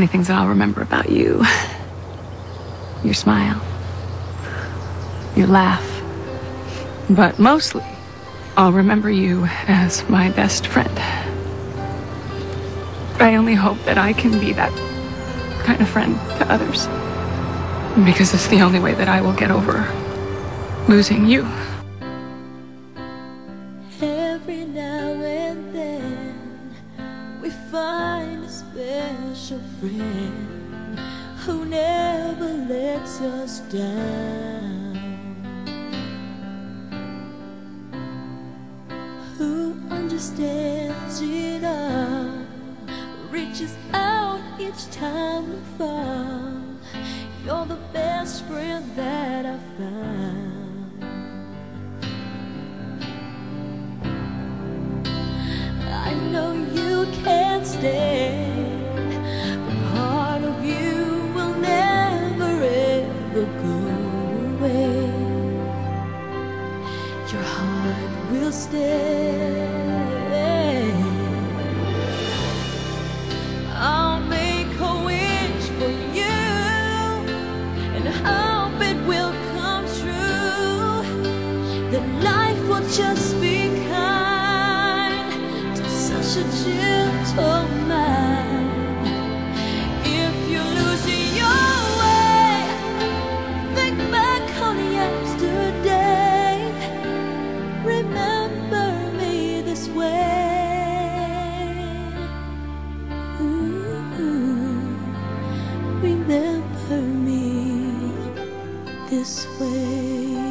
many things that I'll remember about you. Your smile. Your laugh. But mostly, I'll remember you as my best friend. I only hope that I can be that kind of friend to others. Because it's the only way that I will get over losing you. Every now and then we find a special friend who never lets us down. Who understands it all, reaches out each time we fall. You're the best friend that I found. Ever go away. Your heart will stay. I'll make a wish for you and hope it will come true. That life will just this way.